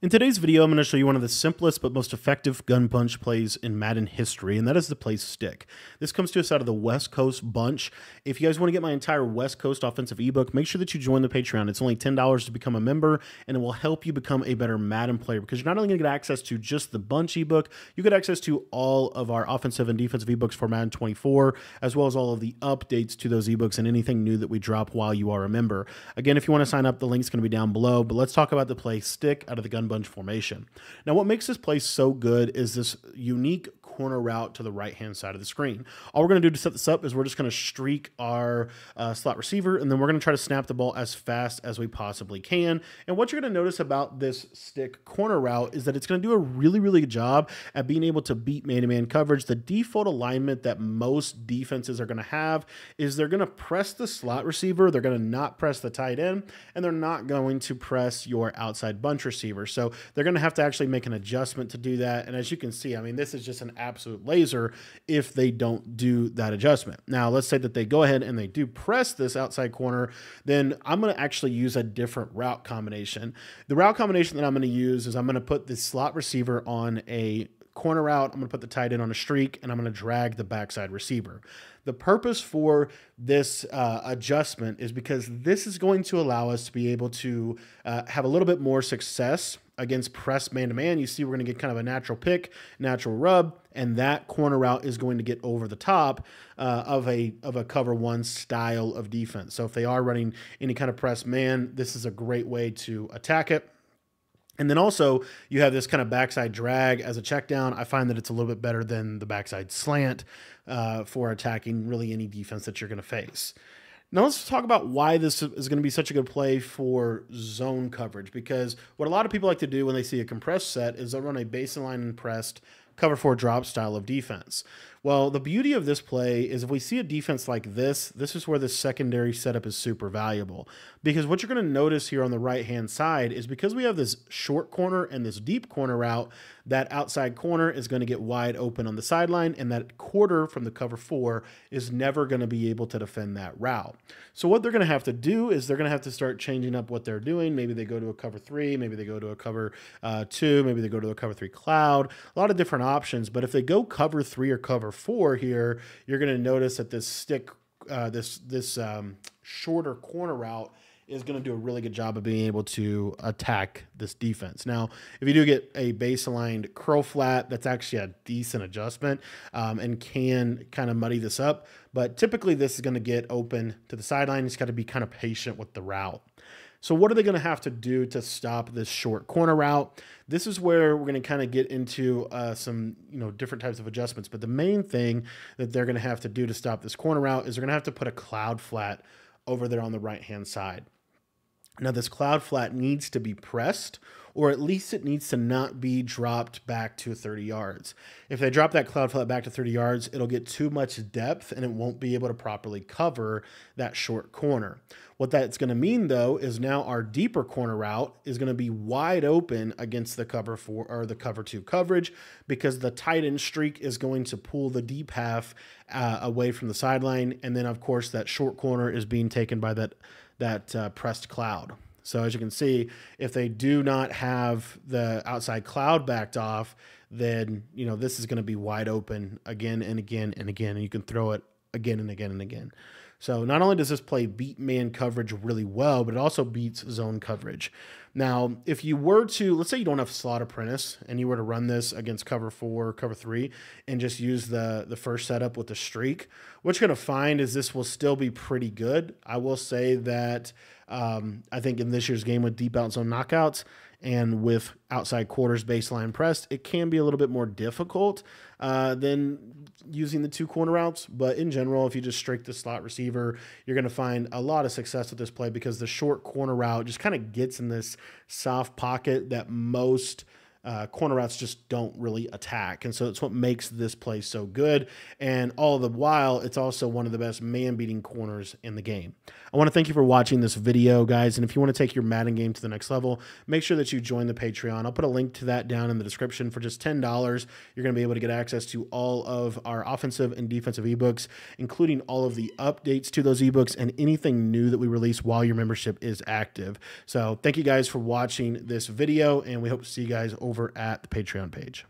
In today's video, I'm going to show you one of the simplest but most effective gun bunch plays in Madden history, and that is the play stick. This comes to us out of the West Coast bunch. If you guys want to get my entire West Coast offensive ebook, make sure that you join the Patreon. It's only $10 to become a member, and it will help you become a better Madden player because you're not only going to get access to just the bunch ebook, you get access to all of our offensive and defensive ebooks for Madden 24, as well as all of the updates to those ebooks and anything new that we drop while you are a member. Again, if you want to sign up, the link's going to be down below, but let's talk about the play stick out of the gun bunch formation. Now, what makes this play so good is this unique corner route to the right hand side of the screen. All we're going to do to set this up is we're just going to streak our uh, slot receiver and then we're going to try to snap the ball as fast as we possibly can. And what you're going to notice about this stick corner route is that it's going to do a really, really good job at being able to beat man to man coverage. The default alignment that most defenses are going to have is they're going to press the slot receiver, they're going to not press the tight end, and they're not going to press your outside bunch receiver. So they're going to have to actually make an adjustment to do that. And as you can see, I mean, this is just an absolute laser if they don't do that adjustment. Now, let's say that they go ahead and they do press this outside corner, then I'm going to actually use a different route combination. The route combination that I'm going to use is I'm going to put the slot receiver on a corner route. I'm going to put the tight end on a streak, and I'm going to drag the backside receiver. The purpose for this uh, adjustment is because this is going to allow us to be able to uh, have a little bit more success against press man to man. You see, we're going to get kind of a natural pick, natural rub, and that corner route is going to get over the top uh, of a of a cover one style of defense. So if they are running any kind of press man, this is a great way to attack it. And then also you have this kind of backside drag as a check down. I find that it's a little bit better than the backside slant uh, for attacking really any defense that you're going to face. Now let's talk about why this is going to be such a good play for zone coverage. Because what a lot of people like to do when they see a compressed set is they'll run a baseline and pressed cover four drop style of defense. Well, the beauty of this play is if we see a defense like this, this is where the secondary setup is super valuable. Because what you're going to notice here on the right hand side is because we have this short corner and this deep corner route, that outside corner is going to get wide open on the sideline, and that quarter from the cover four is never going to be able to defend that route. So, what they're going to have to do is they're going to have to start changing up what they're doing. Maybe they go to a cover three, maybe they go to a cover uh, two, maybe they go to a cover three cloud, a lot of different options. But if they go cover three or cover four here, you're going to notice that this stick, uh, this this um, shorter corner route is going to do a really good job of being able to attack this defense. Now, if you do get a baseline curl flat, that's actually a decent adjustment um, and can kind of muddy this up. But typically, this is going to get open to the sideline. It's got to be kind of patient with the route. So, what are they going to have to do to stop this short corner route? This is where we're going to kind of get into uh, some, you know, different types of adjustments. But the main thing that they're going to have to do to stop this corner route is they're going to have to put a cloud flat over there on the right hand side. Now, this cloud flat needs to be pressed, or at least it needs to not be dropped back to 30 yards. If they drop that cloud flat back to 30 yards, it'll get too much depth and it won't be able to properly cover that short corner. What that's going to mean, though, is now our deeper corner route is going to be wide open against the cover four or the cover two coverage because the tight end streak is going to pull the deep half uh, away from the sideline, and then of course that short corner is being taken by that that uh, pressed cloud. So as you can see, if they do not have the outside cloud backed off, then you know this is going to be wide open again and again and again, and you can throw it again and again and again. So not only does this play beat man coverage really well, but it also beats zone coverage. Now, if you were to, let's say you don't have slot apprentice and you were to run this against cover four, cover three, and just use the, the first setup with the streak, what you're going to find is this will still be pretty good. I will say that um, I think in this year's game with deep out zone knockouts, and with outside quarters baseline pressed, it can be a little bit more difficult uh, than using the two corner routes. But in general, if you just streak the slot receiver, you're going to find a lot of success with this play because the short corner route just kind of gets in this soft pocket that most uh, corner routes just don't really attack. And so it's what makes this play so good. And all the while, it's also one of the best man beating corners in the game. I want to thank you for watching this video, guys. And if you want to take your Madden game to the next level, make sure that you join the Patreon. I'll put a link to that down in the description for just $10. You're going to be able to get access to all of our offensive and defensive ebooks, including all of the updates to those ebooks and anything new that we release while your membership is active. So thank you guys for watching this video, and we hope to see you guys over at the Patreon page.